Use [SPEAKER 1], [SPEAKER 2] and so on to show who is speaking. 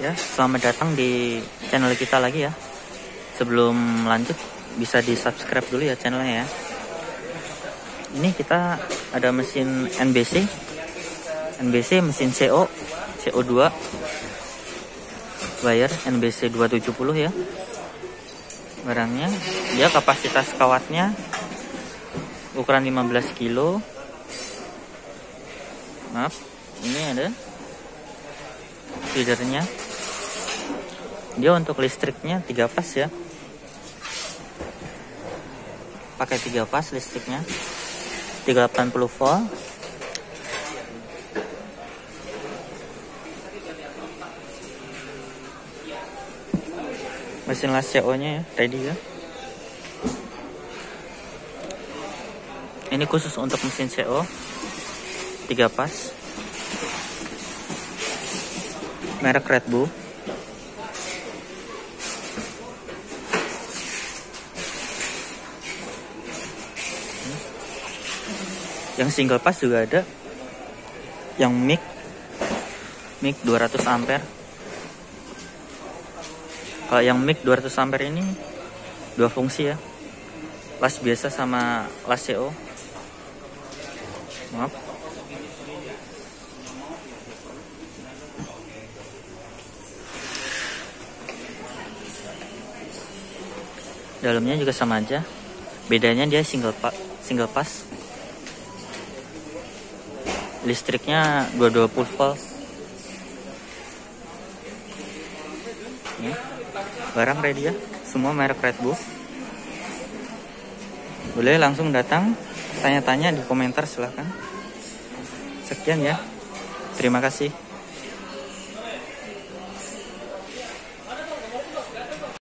[SPEAKER 1] Ya, selamat datang di channel kita lagi ya. Sebelum lanjut, bisa di subscribe dulu ya channelnya ya. Ini kita ada mesin NBC, NBC mesin CO, CO2, bayar NBC 270 ya. Barangnya, dia kapasitas kawatnya ukuran 15 kilo. Maaf, ini ada feedernya dia untuk listriknya tiga pas ya. Pakai tiga pas listriknya. 380 volt. Mesin las CO nya ya ready ya. Ini khusus untuk mesin CO tiga pas. Merek Red Bull yang single pass juga ada. Yang mic. Mic 200 ampere. Kalau yang mic 200 ampere ini dua fungsi ya. Las biasa sama las CO maaf. Dalamnya juga sama aja. Bedanya dia single pa single pass listriknya 220 volt. Ya. barang ready ya. Semua merek Red Bull. Boleh langsung datang tanya-tanya di komentar silahkan. Sekian ya. Terima kasih